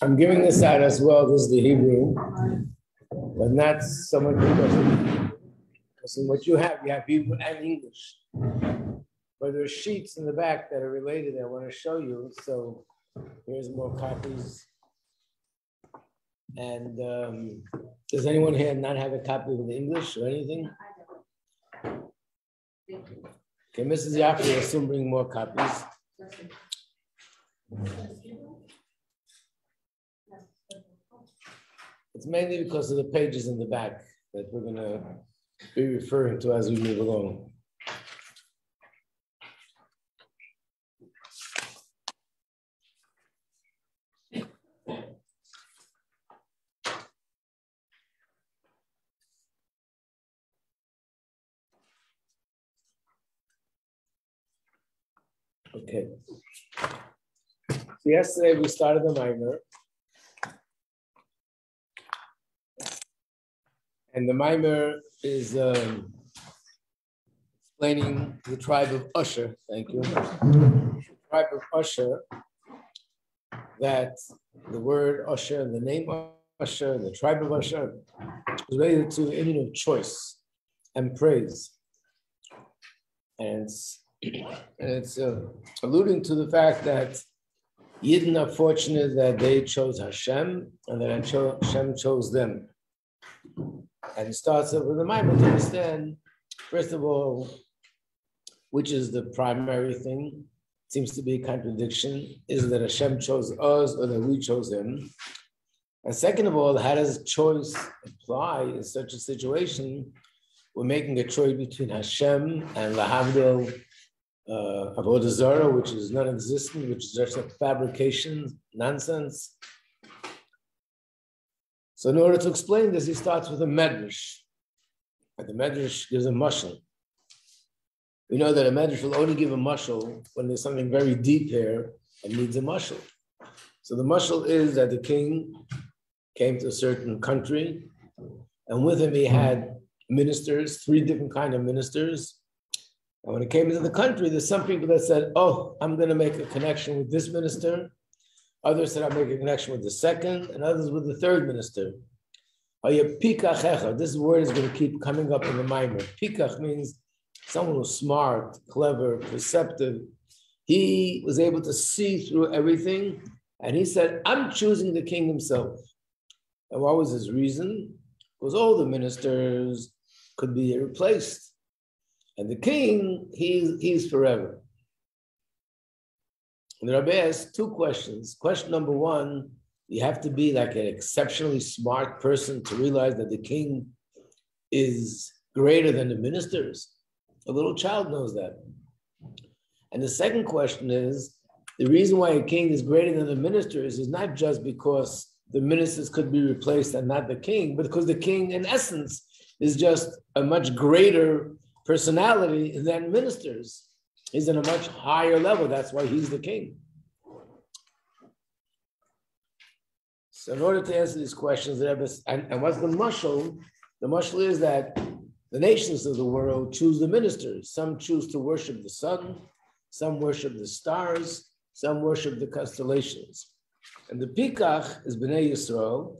I'm giving this out as well. This is the Hebrew, but not so much English. Because in what you have, you have Hebrew and English. But there are sheets in the back that are related I want to show you. So here's more copies. And um, does anyone here not have a copy of the English or anything? Okay, Mrs. Yaffe will soon bring more copies. It's mainly because of the pages in the back that we're going to be referring to as we move along. Okay. So yesterday we started the Maimer. And the Maimer is um, explaining the tribe of Asher. Thank you. The tribe of Asher. That the word Asher and the name Asher, the tribe of Asher, is related to the of choice and praise. And and it's uh, alluding to the fact that Yidden are fortunate that they chose Hashem and that Hashem chose them. And it starts with a Maimon to understand, first of all, which is the primary thing. Seems to be a contradiction. Is that Hashem chose us or that we chose him? And second of all, how does choice apply in such a situation? We're making a choice between Hashem and Lahavdil, uh, Avodah Zarah, which is non-existent, which is just a fabrication, nonsense. So in order to explain this, he starts with a medrash. And the medrash gives a mushal. We know that a medrash will only give a mushal when there's something very deep here and needs a mushal. So the mushal is that the king came to a certain country, and with him he had ministers, three different kind of ministers. And when he came into the country, there's some people that said, "Oh, I'm going to make a connection with this minister," Others said, I'll make a connection with the second, and others with the third minister. This word is going to keep coming up in the Maimer. Pikach means someone who's smart, clever, perceptive. He was able to see through everything, and he said, I'm choosing the king himself. And what was his reason? Because all the ministers could be replaced. And the king, he's, he's forever. And the Rabbi asked two questions. Question number one, you have to be like an exceptionally smart person to realize that the king is greater than the ministers. A little child knows that. And the second question is the reason why a king is greater than the ministers is not just because the ministers could be replaced and not the king, but because the king, in essence, is just a much greater personality than ministers. He's in a much higher level. That's why he's the king. So in order to answer these questions, and, and what's the mushal? The mushal is that the nations of the world choose the ministers. Some choose to worship the sun, some worship the stars, some worship the constellations. And the pikach is Bnei Yisrael,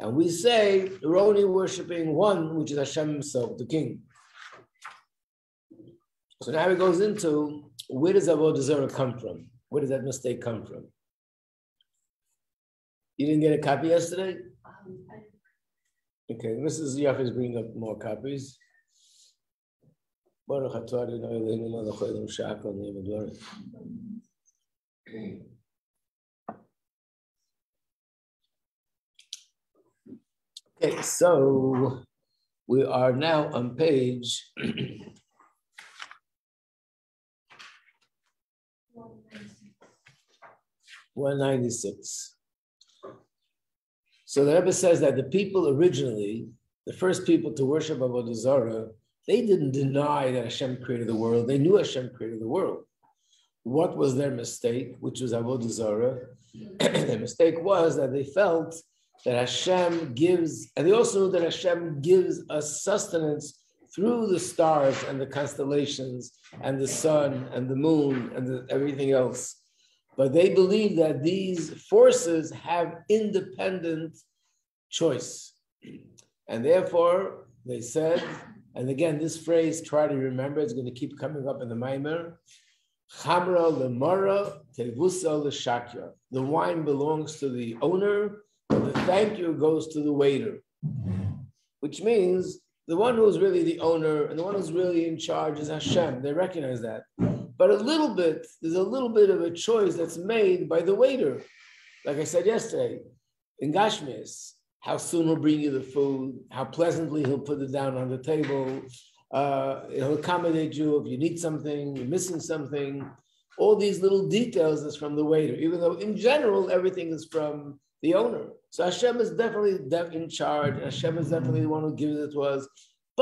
and we say we're only worshiping one, which is Hashem himself, the king. So now it goes into where does Avodah Zarah come from? Where does that mistake come from? You didn't get a copy yesterday? Um, okay, Mrs. Yaf is bringing up more copies. Okay, so We are now on page 196. So the Rebbe says that the people originally, the first people to worship Avodah Zarah, they didn't deny that Hashem created the world. They knew Hashem created the world. What was their mistake, which was Avodah Zarah? their mistake was that they felt that Hashem gives, and they also knew that Hashem gives us sustenance through the stars and the constellations and the sun and the moon and the, everything else. But they believe that these forces have independent choice. And therefore, they said, and again, this phrase, try to remember, it's going to keep coming up in the Maimer. Chamra lemara tevusa l'shakya. The wine belongs to the owner, the thank you goes to the waiter. Which means the one who's really the owner and the one who's really in charge is Hashem. They recognize that. But a little bit, there's a little bit of a choice that's made by the waiter. Like I said yesterday, in Gashmis, how soon he'll bring you the food, how pleasantly he'll put it down on the table, uh, he'll accommodate you if you need something, you're missing something. All these little details is from the waiter, even though in general everything is from the owner. So Hashem is definitely in charge. Hashem is definitely the one who gives it to us.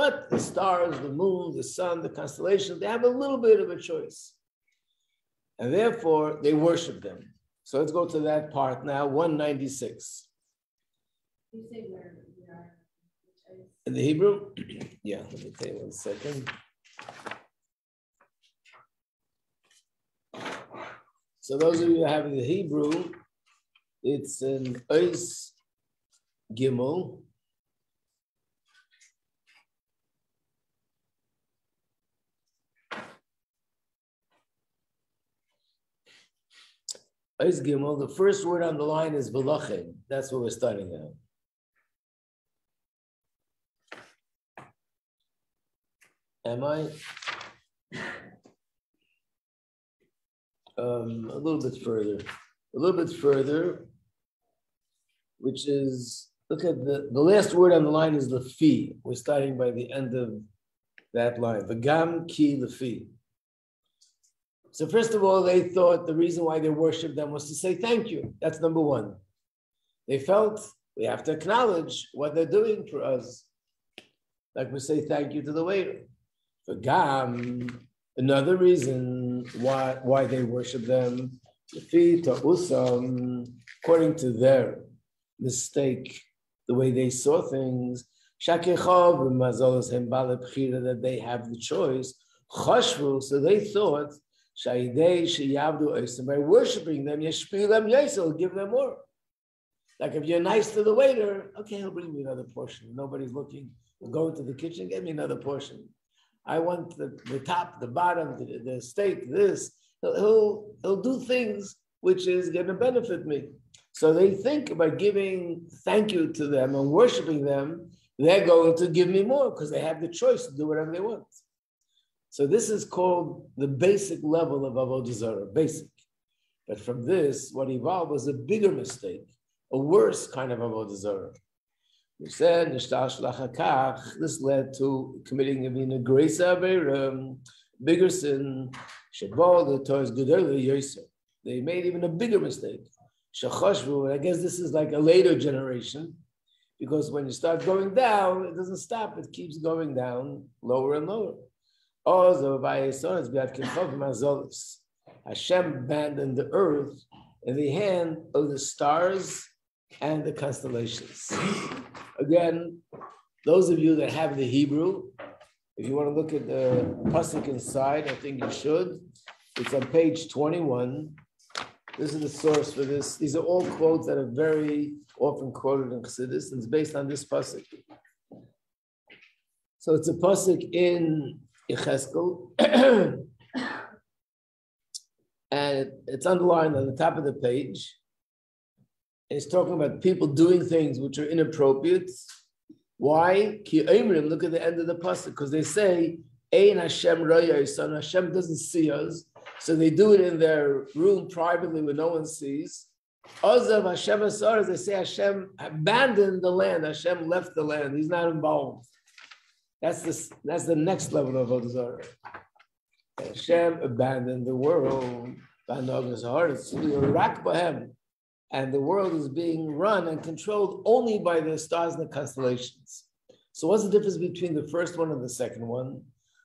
But the stars, the moon, the sun, the constellations, they have a little bit of a choice. And therefore, they worship them. So let's go to that part now, 196. In the Hebrew? yeah, let me tell you one second. So those of you who have the Hebrew, it's an Ois Gimel. Ois Gimel, the first word on the line is Velachin. That's what we're starting at. Am I? Um, a little bit further. A little bit further, which is, look at the, the last word on the line is the fee. We're starting by the end of that line. The gam ki fee. So first of all, they thought the reason why they worshiped them was to say thank you. That's number one. They felt we have to acknowledge what they're doing for us. Like we say thank you to the waiter. For Gam, another reason why, why they worship them, according to their mistake, the way they saw things, that they have the choice. So they thought by worshiping them, will give them more. Like if you're nice to the waiter, okay, he'll bring me another portion. Nobody's looking. We'll go into the kitchen, get me another portion. I want the, the top, the bottom, the, the steak, this. He'll, he'll, he'll do things which is going to benefit me. So they think by giving thank you to them and worshiping them, they're going to give me more because they have the choice to do whatever they want. So this is called the basic level of avodah zarah, basic. But from this, what evolved was a bigger mistake, a worse kind of avodah zarah. We said this led to committing a grace um, bigger sin. They made even a bigger mistake. I guess this is like a later generation, because when you start going down, it doesn't stop; it keeps going down lower and lower. Hashem abandoned the earth in the hand of the stars and the constellations. Again, those of you that have the Hebrew, if you want to look at the pasuk inside, I think you should. It's on page 21. This is the source for this. These are all quotes that are very often quoted in Chassidus, and it's based on this pasuk. So it's a pasuk in Yecheskel, and it's underlined on the top of the page. It's talking about people doing things which are inappropriate. Why? Ki look at the end of the pasuk, because they say, Ein Hashem son Hashem doesn't see us. So they do it in their room privately where no one sees. Ozav Hashem Asar, they say Hashem abandoned the land, Hashem left the land, he's not involved. That's the, that's the next level of Avodah Hashem abandoned the world. And the world is being run and controlled only by the stars and the constellations. So what's the difference between the first one and the second one?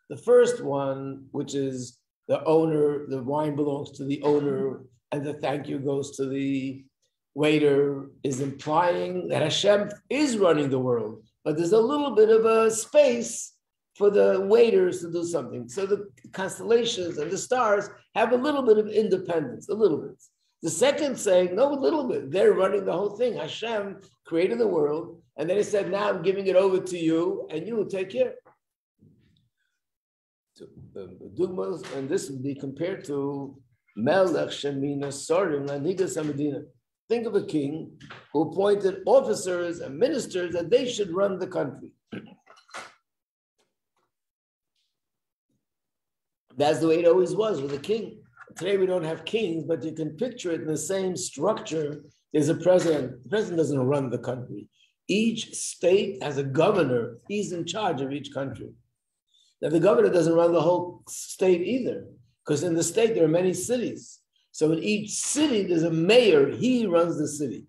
The first one, which is the owner, the wine belongs to the owner, and the thank you goes to the waiter, is implying that Hashem is running the world, but there's a little bit of a space for the waiters to do something. So the constellations and the stars have a little bit of independence, a little bit. The second saying, no, a little bit. They're running the whole thing. Hashem created the world, and then he said, now I'm giving it over to you, and you will take care. Dugmas, and this would be compared to Melech Shemina Sorim Lanigas Amadina. Think of a king who appointed officers and ministers that they should run the country. That's the way it always was with a king. Today we don't have kings, but you can picture it in the same structure. There's a president. The president doesn't run the country. Each state has a governor. He's in charge of each country. Now the governor doesn't run the whole state either, because in the state there are many cities. So in each city there's a mayor. He runs the city.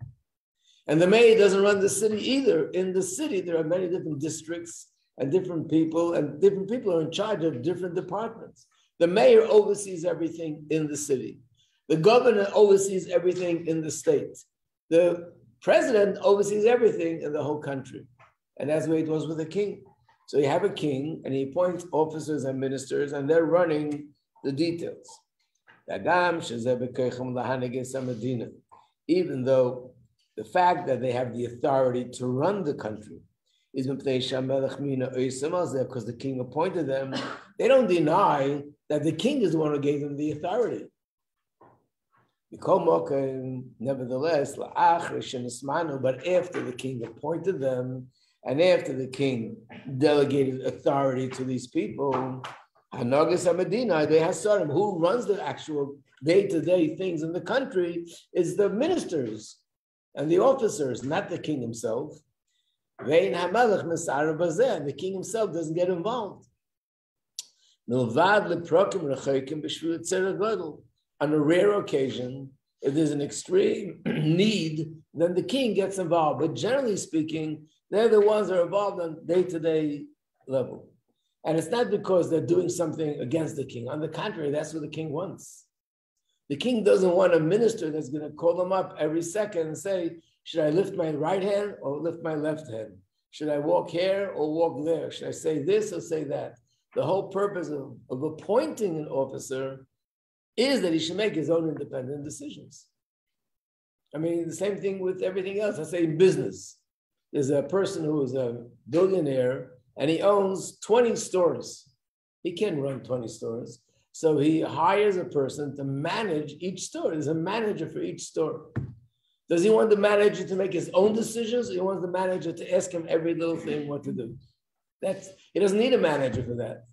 And the mayor doesn't run the city either. In the city, there are many different districts and different people, and different people are in charge of different departments. The mayor oversees everything in the city. The governor oversees everything in the state. The president oversees everything in the whole country. And that's the way it was with the king. So you have a king and he appoints officers and ministers and they're running the details. Even though the fact that they have the authority to run the country is because the king appointed them, they don't deny that the king is the one who gave them the authority. Nevertheless, but after the king appointed them, and after the king delegated authority to these people, Hanagas Medina, they them who runs the actual day-to-day things in the country is the ministers and the officers, not the king himself. The king himself doesn't get involved. On a rare occasion, if there's an extreme need, then the king gets involved. But generally speaking, they're the ones that are involved on day-to-day level. And it's not because they're doing something against the king. On the contrary, that's what the king wants. The king doesn't want a minister that's going to call him up every second and say, should I lift my right hand or lift my left hand? Should I walk here or walk there? Should I say this or say that? The whole purpose of, of appointing an officer is that he should make his own independent decisions. I mean, the same thing with everything else. I say business, there's a person who is a billionaire and he owns 20 stores. He can run 20 stores. So he hires a person to manage each store. There's a manager for each store. Does he want the manager to make his own decisions? Or he wants the manager to ask him every little thing what to do. That's he doesn't need a manager for that.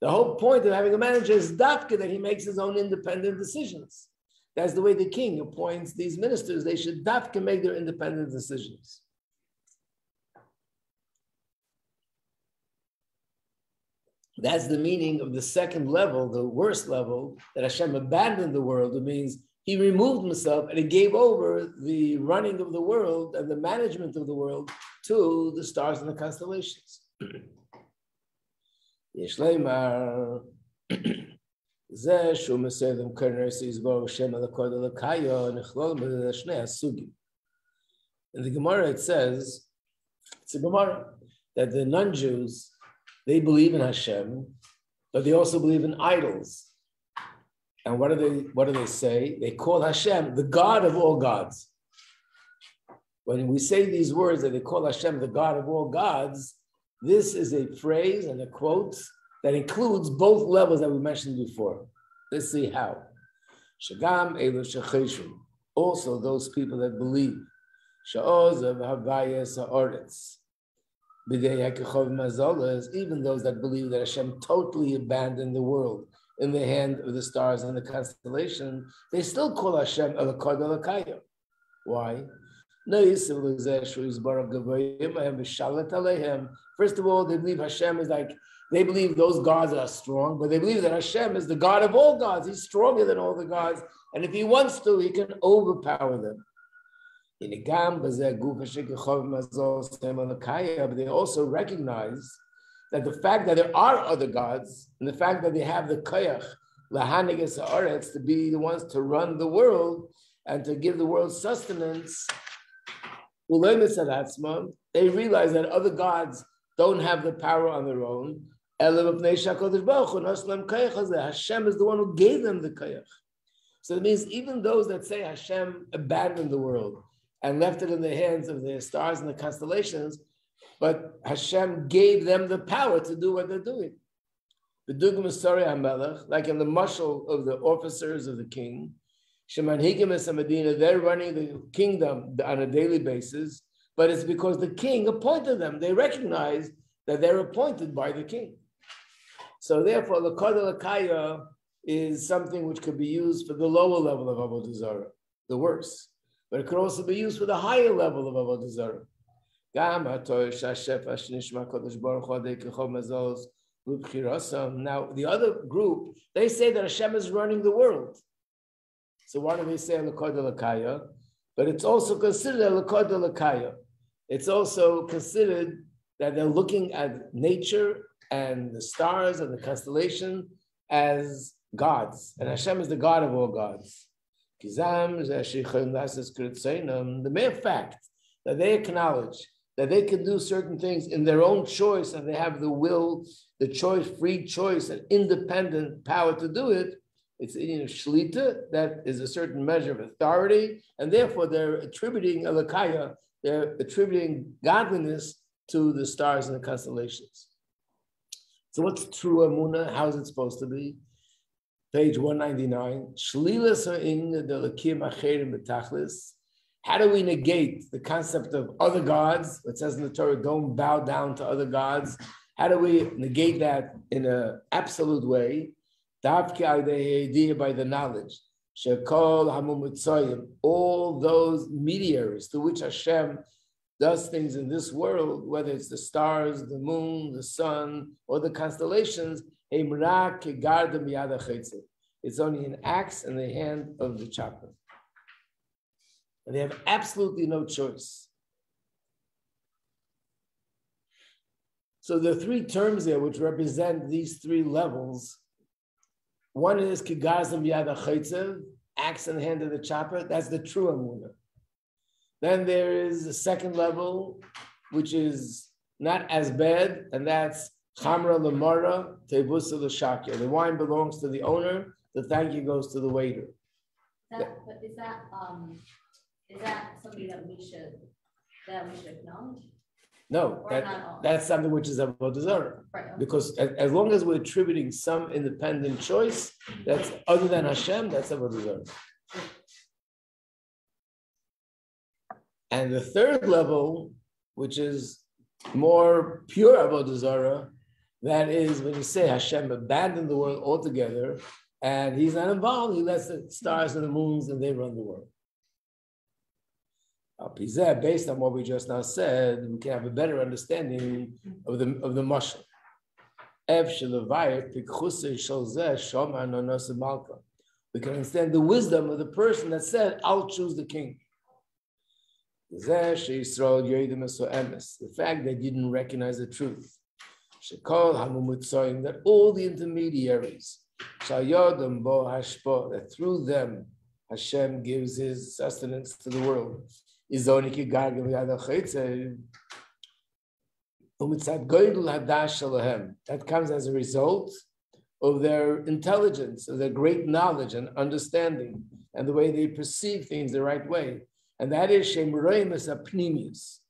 The whole point of having a manager is dafka that he makes his own independent decisions. That's the way the king appoints these ministers. They should dafka make their independent decisions. That's the meaning of the second level, the worst level, that Hashem abandoned the world. It means he removed himself and he gave over the running of the world and the management of the world to the stars and the constellations. זה שהוא מסר שם שני הסוגים. In the Gemara it says, it's a Gemara, that the non-Jews, they believe in Hashem, but they also believe in idols. And what do they what do they say? They call Hashem the God of all gods. When we say these words that they call Hashem the God of all gods, this is a phrase and a quote that includes both levels that we mentioned before. Let's see how. Shagam Also those people that believe. Sha'oz of Havayas Ha'oretz. Even those that believe that Hashem totally abandoned the world in the hand of the stars and the constellation, they still call Hashem Elokod Elokayim. Why? First of all, they believe Hashem is like, they believe those gods are strong, but they believe that Hashem is the God of all gods. He's stronger than all the gods. And if he wants to, he can overpower them. But they also recognize that the fact that there are other gods and the fact that they have the kayach, lahanigas to be the ones to run the world and to give the world sustenance, they realize that other gods don't have the power on their own. Hashem is the one who gave them the kayach. So it means even those that say Hashem abandoned the world and left it in the hands of the stars and the constellations, but Hashem gave them the power to do what they're doing. The Dugma Sari HaMelech, like in the mushal of the officers of the king, Shemanhigim es Medina, they're running the kingdom on a daily basis, but it's because the king appointed them. They recognize that they're appointed by the king. So therefore, the Lakaya is something which could be used for the lower level of Avodah Zarah, the worst. But it could also be used for the higher level of Avodah Zarah. Now, the other group, they say that Hashem is running the world. So why don't we say Lakod Lakaya? But it's also considered Lakod Lakaya. It's also considered that they're looking at nature and the stars and the constellation as gods. And Hashem is the God of all gods. The mere fact that they acknowledge that they can do certain things in their own choice and they have the will, the choice, free choice, and independent power to do it, it's in of shlita, that is a certain measure of authority, and therefore they're attributing alakaya, they're attributing godliness to the stars and the constellations. So what's true amuna? How is it supposed to be? Page 199. How do we negate the concept of other gods? It says in the Torah, don't bow down to other gods. How do we negate that in an absolute way? by the knowledge. All those mediators through which Hashem does things in this world, whether it's the stars, the moon, the sun, or the constellations, it's only an axe in the hand of the chopper. And they have absolutely no choice. So there are three terms there which represent these three levels one is kigazim yada chaytzev, axe in the hand of the chopper. That's the true amuna. Then there is a second level, which is not as bad, and that's chamra lemara tebusa l'shakya. The wine belongs to the owner. The thank you goes to the waiter. That, but is that um, is that something that we should that we should acknowledge? No, that, that's something which is avodah zarah. Right. Because as, as, long as we're attributing some independent choice, that's other than Hashem, that's avodah zarah. And the third level, which is more pure avodah zarah, that is when you say Hashem abandoned the world altogether, and He's not involved. He lets the stars and the moons, and they run the world based on what we just now said, we can have a better understanding of the of the mashal. We can understand the wisdom of the person that said, I'll choose the king. The fact they didn't recognize the truth. That all the intermediaries, that through them Hashem gives his sustenance to the world. That comes as a result of their intelligence, of their great knowledge and understanding, and the way they perceive things the right way. And that is Shemroimus Apnimius.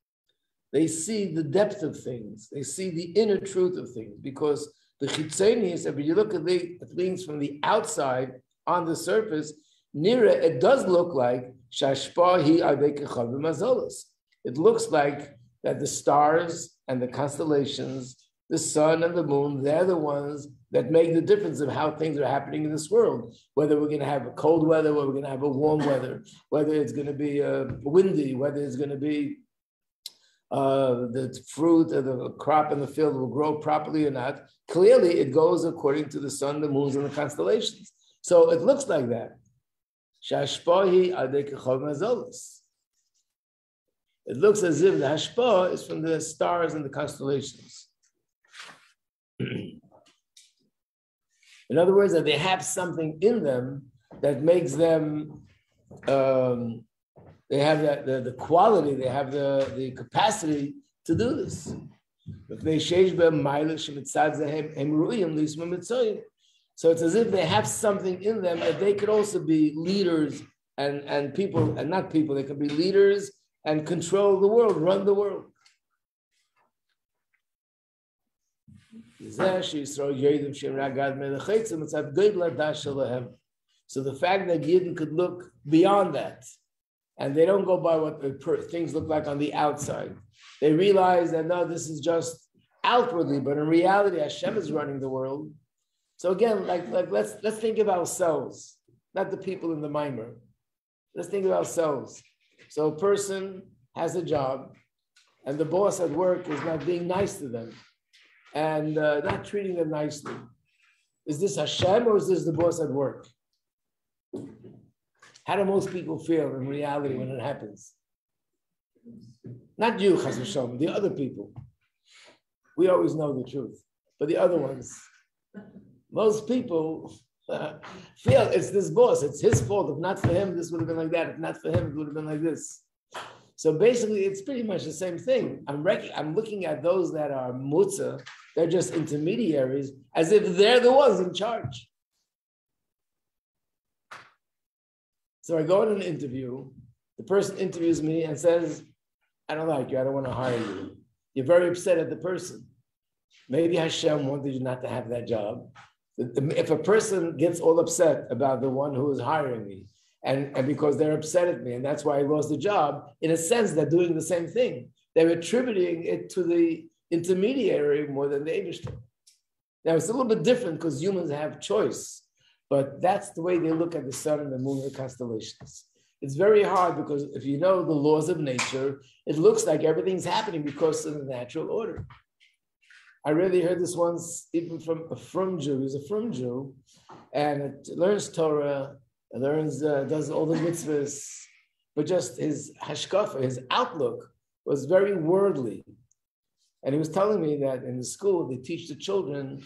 They see the depth of things, they see the inner truth of things, because the chitzenius, if you look at the things from the outside on the surface, Nira, it, does look like it looks like that the stars and the constellations, the sun and the moon, they're the ones that make the difference of how things are happening in this world. Whether we're going to have a cold weather, whether we're going to have a warm weather, whether it's going to be uh, windy, whether it's going to be uh, the fruit or the crop in the field will grow properly or not. Clearly, it goes according to the sun, the moons, and the constellations. So it looks like that. It looks as if the hashpah is from the stars and the constellations. in other words, that they have something in them that makes them, um, they have that, the, the quality, they have the, the capacity to do this. So it's as if they have something in them that they could also be leaders and, and people, and not people, they could be leaders and control the world, run the world. So the fact that Yidden could look beyond that, and they don't go by what the things look like on the outside. They realize that no, this is just outwardly, but in reality, Hashem is running the world. So again, like, like let's let's think of ourselves, not the people in the Maimer. Let's think of ourselves. So a person has a job, and the boss at work is not being nice to them and uh, not treating them nicely. Is this Hashem or is this the boss at work? How do most people feel in reality when it happens? Not you, Chas the other people. We always know the truth, but the other ones, most people feel it's this boss, it's his fault. If not for him, this would have been like that. If not for him, it would have been like this. So basically, it's pretty much the same thing. I'm rec- I'm looking at those that are mutza, they're just intermediaries, as if they're the ones in charge. So I go in an interview. The person interviews me and says, "I don't like you. I don't want to hire you." You're very upset at the person. Maybe Hashem wanted you not to have that job. If a person gets all upset about the one who is hiring me, and, and because they're upset at me, and that's why I lost the job, in a sense, they're doing the same thing. They're attributing it to the intermediary more than the Abishter. Now, it's a little bit different because humans have choice, but that's the way they look at the sun and the moon and the constellations. It's very hard because if you know the laws of nature, it looks like everything's happening because of the natural order. I really heard this once, even from a frum Jew. He's a frum Jew, and it learns Torah, learns, uh, does all the mitzvahs, but just his hashkafa, his outlook was very worldly. And he was telling me that in the school they teach the children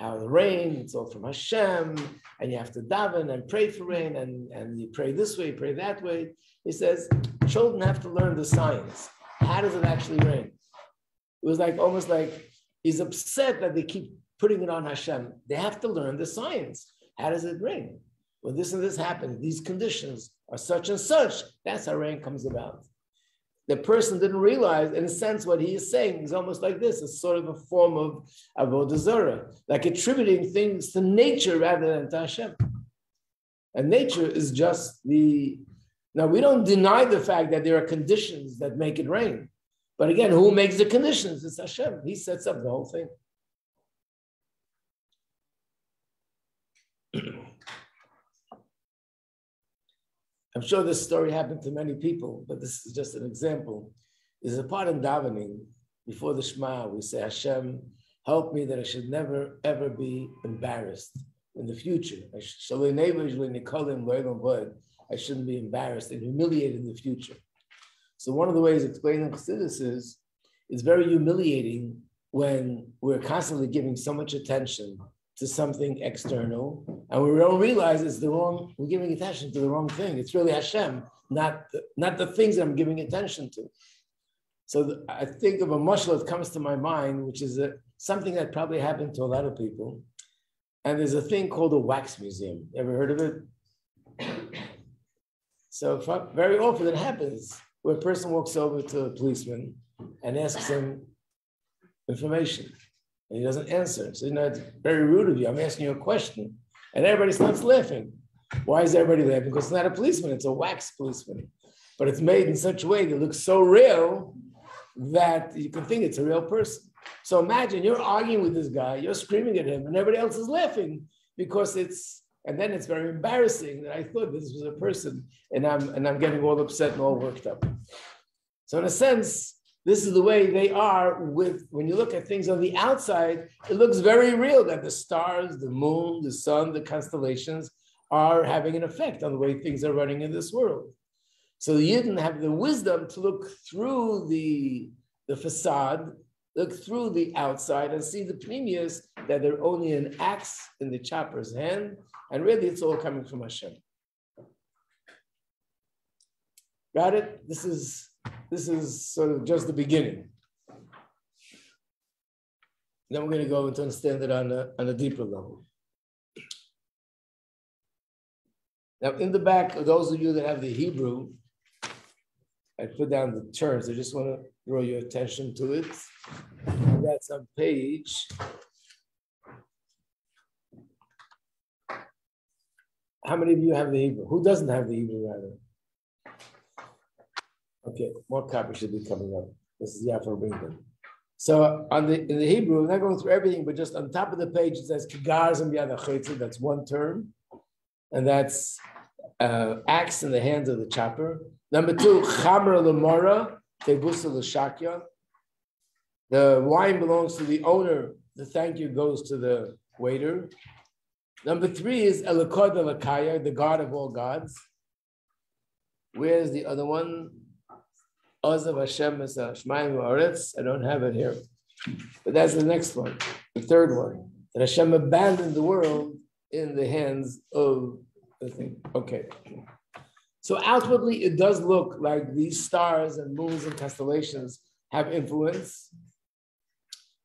how the rain, it's all from Hashem, and you have to daven and pray for rain, and, and you pray this way, pray that way. He says, children have to learn the science. How does it actually rain? It was like almost like he's upset that they keep putting it on Hashem. They have to learn the science. How does it rain? when this and this happens, these conditions are such and such, that's how rain comes about. The person didn't realize, in a sense, what he is saying is almost like this. It's sort of a form of avodah zarah, like attributing things to nature rather than to Hashem. And nature is just the. Now we don't deny the fact that there are conditions that make it rain, but again, who makes the conditions? It's Hashem. He sets up the whole thing. I'm sure this story happened to many people, but this is just an example. There's a part in davening before the Shema, we say, Hashem, help me that I should never, ever be embarrassed in the future. So the neighbors when they call him word, I shouldn't be embarrassed and humiliated in the future. So one of the ways explaining this is, it's very humiliating when we're constantly giving so much attention to something external, and we don't realize it's the wrong, we're giving attention to the wrong thing. It's really Hashem, not the, not the things that I'm giving attention to. So the, I think of a mushal that comes to my mind, which is a, something that probably happened to a lot of people. And there's a thing called a wax museum. Ever heard of it? So very often it happens where a person walks over to a policeman and asks him information and he doesn't answer. So, you know, it's very rude of you. I'm asking you a question. And everybody starts laughing. Why is everybody laughing? Because it's not a policeman, it's a wax policeman. But it's made in such a way that looks so real that you can think it's a real person. So imagine you're arguing with this guy, you're screaming at him, and everybody else is laughing because it's and then it's very embarrassing that I thought this was a person and I'm and I'm getting all upset and all worked up. So in a sense, this is the way they are with when you look at things on the outside, it looks very real that the stars, the moon, the sun, the constellations are having an effect on the way things are running in this world. So the Yidden have the wisdom to look through the, the facade, look through the outside and see the premiums that they're only an axe in the chopper's hand, and really it's all coming from Hashem. Got it? This is this is sort of just the beginning. Then we're going to go into understand it on a, on a deeper level. Now, in the back, those of you that have the Hebrew, I put down the terms. I just want to draw your attention to it. That's on page. How many of you have the Hebrew? Who doesn't have the Hebrew, rather? Okay, more copies should be coming up. This is Yafa Ringman. So on the in the Hebrew, I'm not going through everything, but just on top of the page it says kigars and biyad That's one term, and that's uh, axe in the hands of the chopper. Number two, chamer lemora tebusa l'shakya. The wine belongs to the owner. The thank you goes to the waiter. Number three is Elikod Elikaya, the God of all gods. Where's the other one? Ozav Hashem uh, Shemaim Aretz. I don't have it here. But that's the next one, the third one. That Hashem abandoned the world in the hands of the thing. Okay. So outwardly, it does look like these stars and moons and constellations have influence.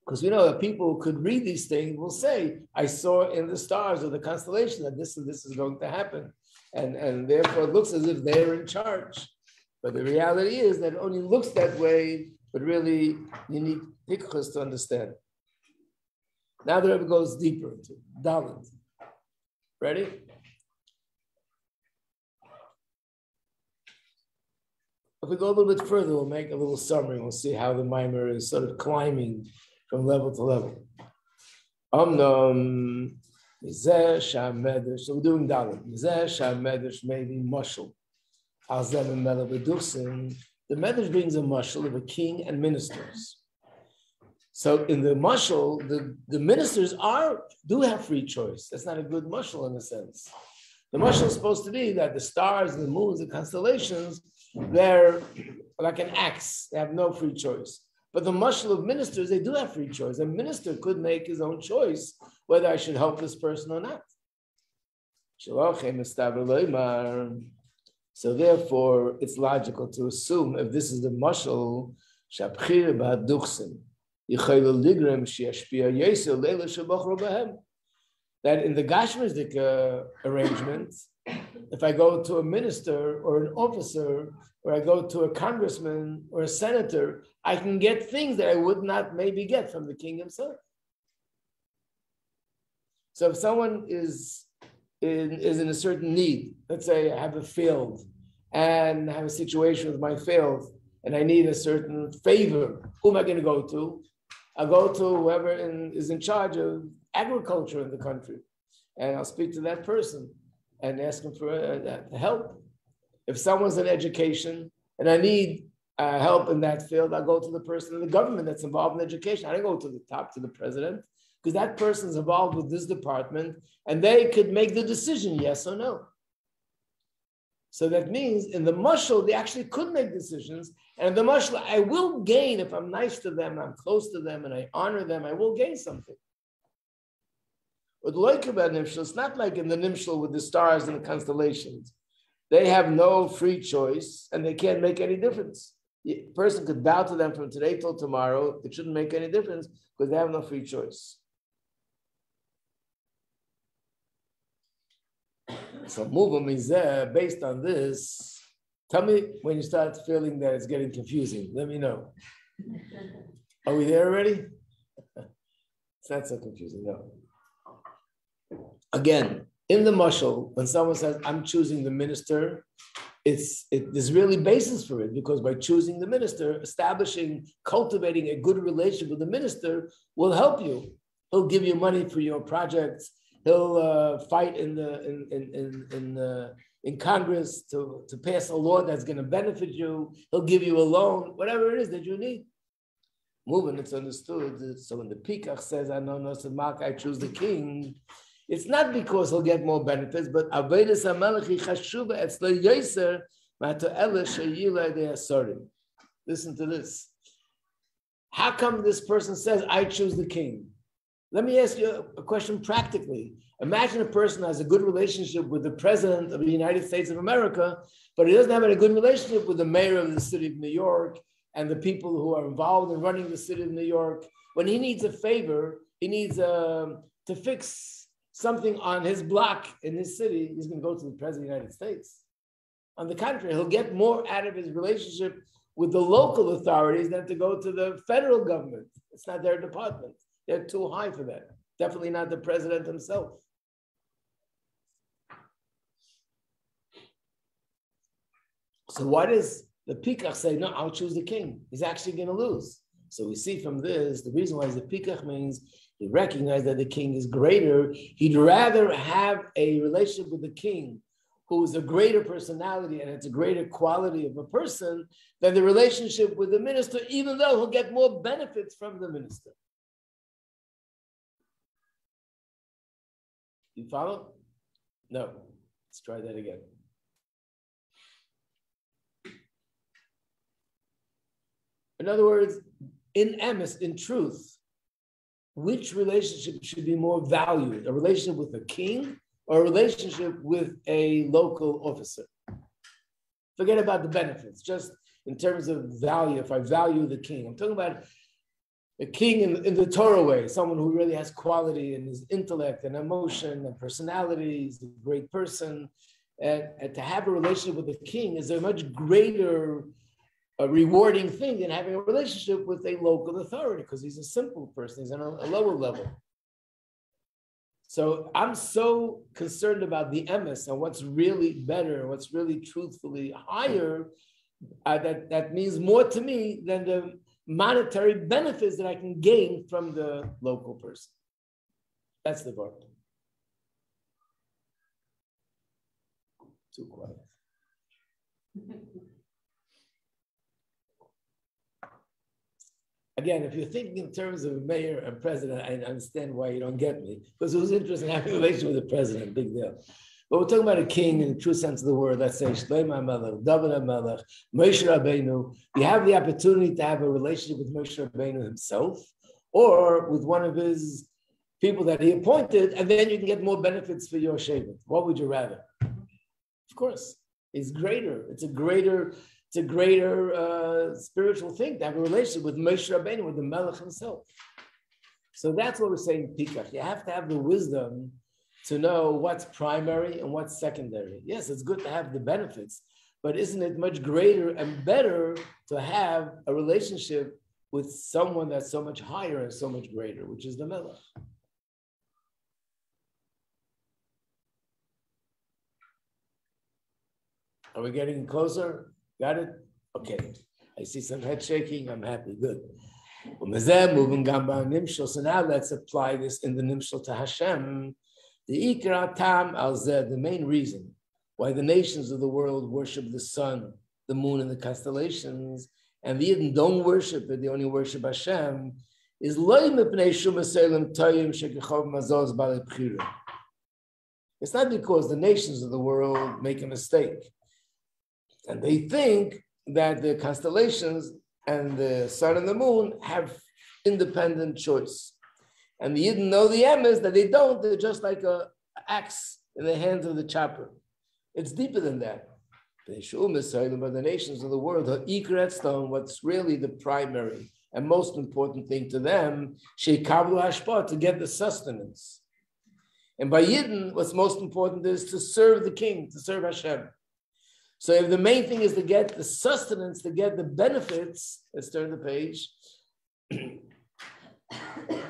Because we know that people who could read these things, will say, I saw in the stars or the constellation that this and this is going to happen. And, and therefore, it looks as if they're in charge. But the reality is that it only looks that way, but really you need pikchus to understand. Now the Rebbe goes deeper into Daled. Ready? If we go a little bit further, we'll make a little summary. We'll see how the Maimer is sort of climbing from level to level. Omnom, so we're doing Daled. maybe mushal. The Medrash brings a mushal of a king and ministers. So in the mushal, the, the ministers are do have free choice. That's not a good mushal in a sense. The mushal is supposed to be that the stars and the moons, the constellations, they're like an axe. They have no free choice. But the mushal of ministers, they do have free choice. A minister could make his own choice whether I should help this person or not. So therefore, it's logical to assume if this is the mashal, shapchir ba'duchsim, that in the Gashmisdik uh, arrangement, if I go to a minister or an officer, or I go to a congressman or a senator, I can get things that I would not maybe get from the king himself. So if someone is in, is in a certain need. Let's say I have a field and I have a situation with my field and I need a certain favor. Who am I going to go to? I'll go to whoever in, is in charge of agriculture in the country and I'll speak to that person and ask him for uh, help. If someone's in education and I need uh, help in that field, I'll go to the person in the government that's involved in education. I don't go to the top, to the president because that person's involved with this department and they could make the decision yes or no. So that means in the mushal, they actually could make decisions. And the mushal, I will gain if I'm nice to them, I'm close to them, and I honor them, I will gain something. But like about Nimshal, it's not like in the Nimshal with the stars and the constellations. They have no free choice and they can't make any difference. A person could bow to them from today till tomorrow. It shouldn't make any difference because they have no free choice. So move Muvum is there based on this. Tell me when you start feeling that it's getting confusing. Let me know. Are we there already? It's not so confusing, no. Again, in the mushal, when someone says, I'm choosing the minister it's it, there's really basis for it because by choosing the minister, establishing, cultivating a good relationship with the minister will help you. He'll give you money for your projects. He'll uh, fight in the in in in in, the, in Congress to, to pass a law that's going to benefit you. He'll give you a loan, whatever it is that you need. Moving, it's understood. So when the pikach says, "I know no Mark, I choose the king," it's not because he'll get more benefits, but. Listen to this. How come this person says, "I choose the king"? Let me ask you a question practically. Imagine a person has a good relationship with the president of the United States of America, but he doesn't have a good relationship with the mayor of the city of New York and the people who are involved in running the city of New York. When he needs a favor, he needs uh, to fix something on his block in his city, he's going to go to the president of the United States. On the contrary, he'll get more out of his relationship with the local authorities than to go to the federal government. It's not their department. They're too high for that. Definitely not the president himself. So why does the Pikach say, no, I'll choose the king? He's actually going to lose. So we see from this, the reason why is the Pikach means he recognized that the king is greater. He'd rather have a relationship with the king who's a greater personality and it's a greater quality of a person than the relationship with the minister, even though he'll get more benefits from the minister. You follow? No. Let's try that again. In other words, in emes, in truth, which relationship should be more valued? A relationship with a king or a relationship with a local officer? Forget about the benefits, just in terms of value, if I value the king. I'm talking about a king in, in, the Torah way, someone who really has quality in his intellect and emotion and personality, he's a great person. And, and to have a relationship with a king is a much greater a rewarding thing than having a relationship with a local authority because he's a simple person, he's on a, a lower level. So I'm so concerned about the emes and what's really better, what's really truthfully higher, uh, that, that means more to me than the monetary benefits that I can gain from the local person. That's the part. Too quiet. Again, if you're thinking in terms of mayor and president, I understand why you don't get me. Because who's interested in having a relationship with the president? Big deal. But we're talking about a king in the true sense of the word. Let's say Shlomo HaMelech, David HaMelech, Moshe Rabbeinu. You have the opportunity to have a relationship with Moshe Rabbeinu himself, or with one of his people that he appointed, and then you can get more benefits for your shaving. What would you rather? Of course, it's greater. It's a greater. It's a greater uh, spiritual thing to have a relationship with Moshe Rabbeinu, with the Melech himself. So that's what we're saying, Pikach. You have to have the wisdom to know what's primary and what's secondary. Yes, it's good to have the benefits, but isn't it much greater and better to have a relationship with someone that's so much higher and so much greater, which is the Melech? Are we getting closer? Got it? Okay. I see some head shaking. I'm happy. Good. So now let's apply this in the Nimshal to Hashem the Ikra Tam al the main reason why the nations of the world worship the sun, the moon, and the constellations, and the Yidden don't worship it, they only worship Hashem, is It's not because the nations of the world make a mistake. And they think that the constellations and the sun and the moon have independent choice. And the Yidden know the emes that they don't, they're just like a axe in the hands of the chopper. It's deeper than that. But the nations of the world, are stone, what's really the primary and most important thing to them, to get the sustenance. And by Yidden, what's most important is to serve the king, to serve Hashem. So if the main thing is to get the sustenance, to get the benefits, let's turn the page.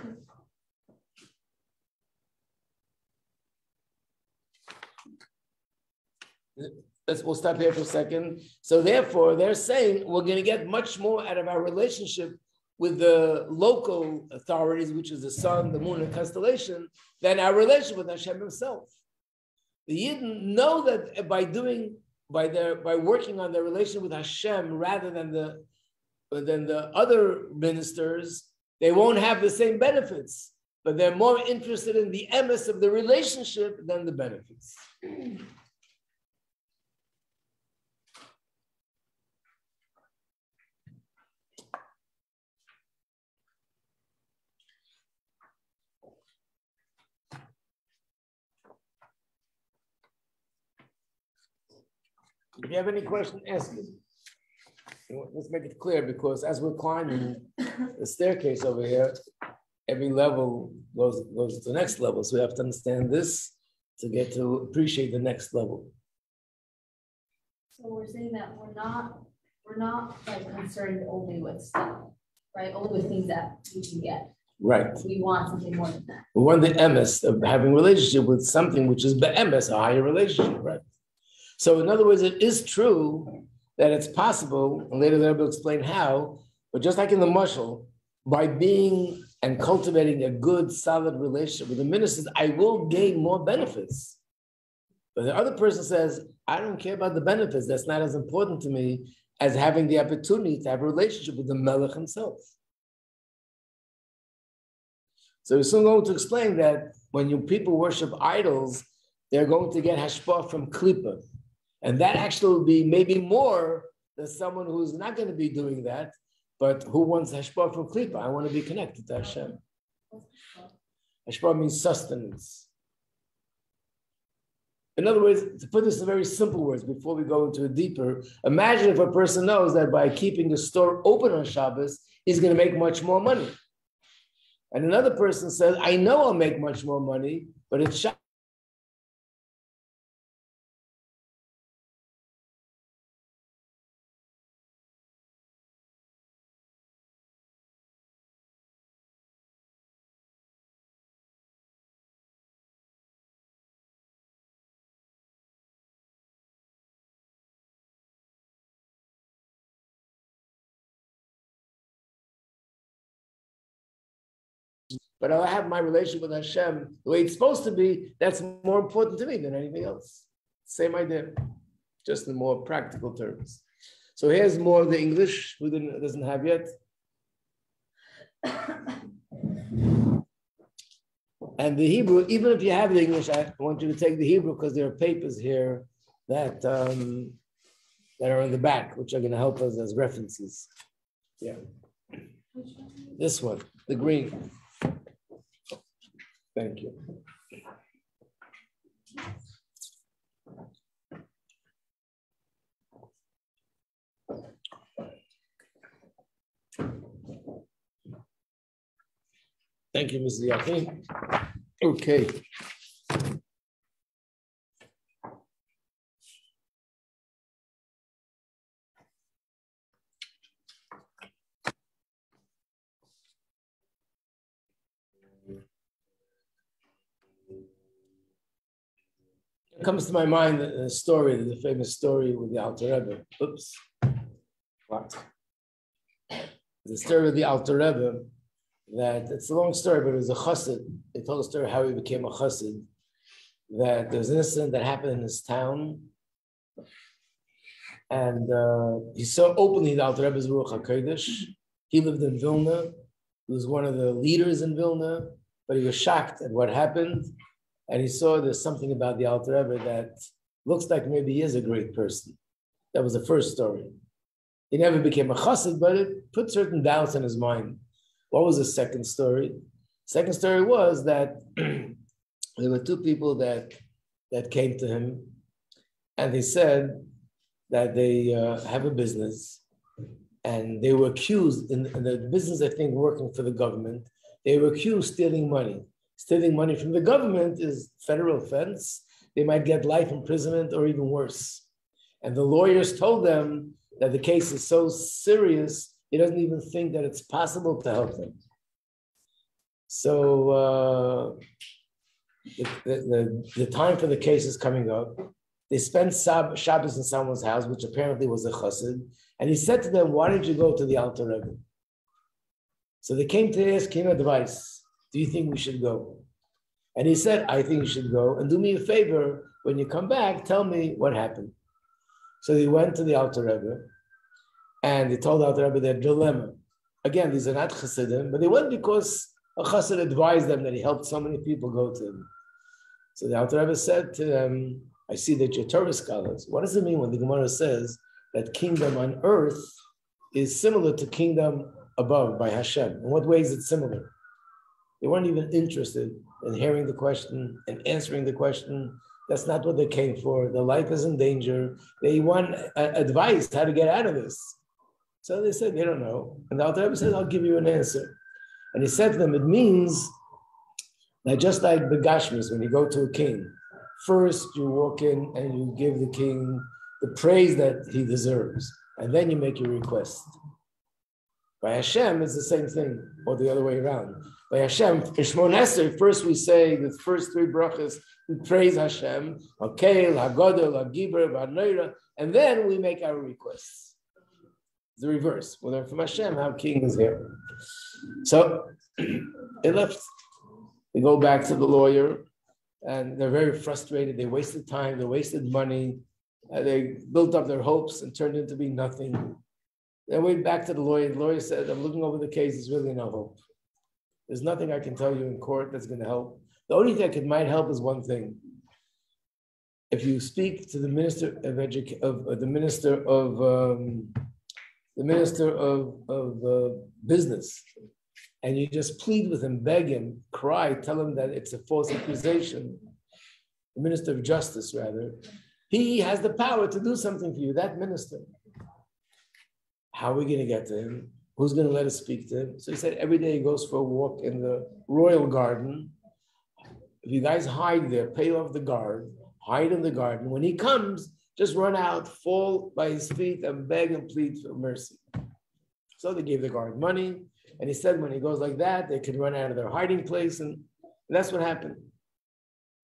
let's we'll stop here for a second. So therefore, they're saying we're going to get much more out of our relationship with the local authorities, which is the sun, the moon, and constellation, than our relationship with Hashem Himself. The Yidden know that by doing by their by working on their relation with Hashem rather than the than the other ministers, they won't have the same benefits, but they're more interested in the emes of the relationship than the benefits. If you have any question, ask me. Let's make it clear because as we're climbing the staircase over here, every level goes, goes to the next level. So we have to understand this to get to appreciate the next level. So we're saying that we're not, we're not like concerned only with stuff, right? Only with things that we can get. Right. We want something more than that. We want the emes of having relationship with something which is the emes, a higher relationship, right? So in other words, it is true that it's possible, and later they'll explain how, but just like in the mushal, by being and cultivating a good, solid relationship with the ministers, I will gain more benefits. But the other person says, I don't care about the benefits. That's not as important to me as having the opportunity to have a relationship with the Melech himself. So we're soon going to explain that when you people worship idols, they're going to get hashpah from klipa. And that actually will be maybe more than someone who's not going to be doing that, but who wants hashpah from klipa. I want to be connected to Hashem. Hashpah means sustenance. In other words, to put this in very simple words before we go into it deeper, imagine if a person knows that by keeping the store open on Shabbos, he's going to make much more money. And another person says, I know I'll make much more money, but it's Shabbos. But I'll have my relationship with Hashem the way it's supposed to be. That's more important to me than anything else. Same idea, just in more practical terms. So here's more of the English who doesn't have yet. And the Hebrew, even if you have the English, I want you to take the Hebrew because there are papers here that um, that are in the back, which are going to help us as references. Yeah. This one, the green. Thank you. Thank you, Mrs. Yakin. Okay. Comes to my mind a story, the famous story with the Alter Rebbe. Oops. What? The story of the Alter Rebbe, that it's a long story, but it was a chassid. They told the story how he became a chassid. That there was an incident that happened in his town, and uh, he saw openly the Alter Rebbe's Ruach HaKodesh. He lived in Vilna. He was one of the leaders in Vilna, but he was shocked at what happened and he saw there's something about the Alter Rebbe that looks like maybe he is a great person. That was the first story. He never became a chassid, but it put certain doubts in his mind. What was the second story? Second story was that there were two people that that came to him, and they said that they uh, have a business, and they were accused in, in the business. I think working for the government, they were accused stealing money stealing money from the government is federal offense. They might get life imprisonment or even worse. And the lawyers told them that the case is so serious, he doesn't even think that it's possible to help them. So uh, the, the, the, time for the case is coming up. They spent Sab- Shabbos in someone's house, which apparently was a chassid, and he said to them, "Why did you go to the Alter Rebbe?" So they came to ask him advice. Do you think we should go? And he said, "I think you should go, and do me a favor. When you come back, tell me what happened." So they went to the Alter Rebbe, and they told the Alter Rebbe their dilemma. Again, these are not chassidim, but they went because a chassid advised them that he helped so many people go to him. So the Alter Rebbe said to them, I see that you're Torah scholars. What does it mean when the Gemara says that kingdom on earth is similar to kingdom above by Hashem? In what way is it similar? They weren't even interested in hearing the question and answering the question. That's not what they came for. Their life is in danger. They want uh, advice how to get out of this. So they said, they don't know. And the Alter said, I'll give you an answer. And he said to them, it means that just like the Gashmis, when you go to a king, First, you walk in and you give the king the praise that he deserves, and then you make your request. By Hashem, is the same thing, or the other way around. By Hashem, Shmoneh Esrei, first we say the first three brachas, we praise Hashem, Hakel, Hagodel, Hagibra, Vanoira, and then we make our requests. The reverse. We learn from Hashem how king is here. So they left. They go back to the lawyer and they're very frustrated. They wasted time, they wasted money, uh, they built up their hopes and turned into be nothing. They went back to the lawyer. The lawyer said, I'm looking over the case, there's really no hope. There's nothing I can tell you in court that's going to help. The only thing that might help is one thing. If you speak to the minister of education, of uh, the minister of um, the minister of, of uh, business, and you just plead with him, beg him, cry, tell him that it's a false accusation, the minister of justice, rather, he has the power to do something for you, that minister. How are we going to get to him? Who's going to let us speak to him? So he said every day he goes for a walk in the royal garden. If you guys hide there, pay off the guard, hide in the garden. When he comes, just run out, fall by his feet, and beg and plead for mercy. So they gave the guard money. And he said when he goes like that, they could run out of their hiding place. And, and that's what happened.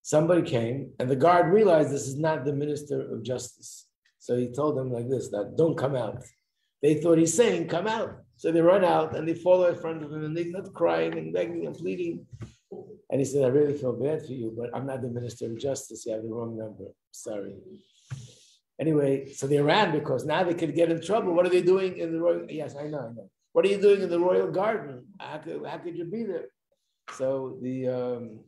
Somebody came, and the guard realized this is not the minister of justice. So he told them like this that don't come out. They thought he's saying, come out. So they run out and they follow in front of him and they're not crying and begging and pleading. And he said, I really feel bad for you, but I'm not the minister of justice. You have the wrong number. Sorry. Anyway, so they ran because now they could get in trouble. What are they doing in the royal? Yes, I know, I know. What are you doing in the royal garden? How could, how could you be there? So the um,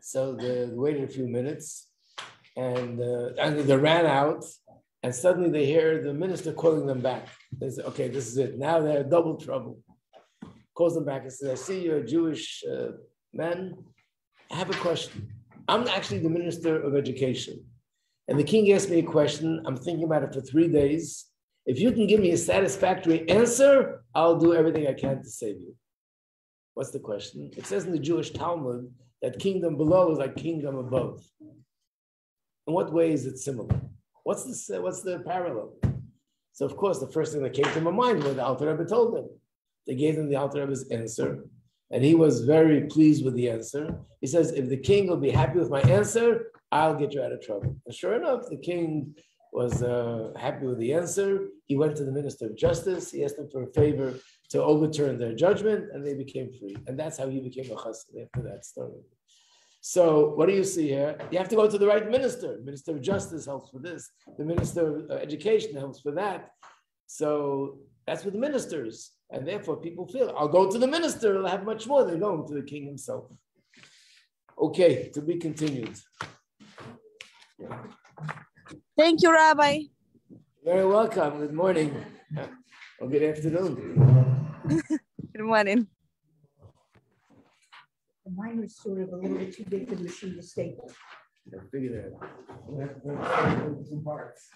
so they waited a few minutes, and uh, and they ran out, and suddenly they hear the minister calling them back. They say, "Okay, this is it. Now they're double trouble." Calls them back and says, "I see you're a Jewish uh, man. I have a question. I'm actually the minister of education, and the king asked me a question. I'm thinking about it for three days." If you can give me a satisfactory answer, I'll do everything I can to save you. What's the question? It says in the Jewish Talmud that kingdom below is like kingdom above. In what way is it similar? What's the, what's the parallel? So, of course, the first thing that came to my mind was the Alter Rebbe told them. They gave him the Alter Rebbe's answer, and he was very pleased with the answer. He says, If the king will be happy with my answer, I'll get you out of trouble. And sure enough, the king was uh, happy with the answer. He went to the Minister of Justice. He asked him for a favor to overturn their judgment, and they became free. And that's how he became a chassid after that story. So what do you see here? You have to go to the right minister. Minister of Justice helps with this. The Minister of uh, Education helps for that. So that's with the ministers. And therefore people feel, I'll go to the minister, I'll have much more than going to the king himself. Okay, to be continued. Thank you, Rabbi. Very welcome. Good morning. Or good afternoon. good morning. The mine was sort of a little bit too big for the machine to staple. I figured that. Two parts.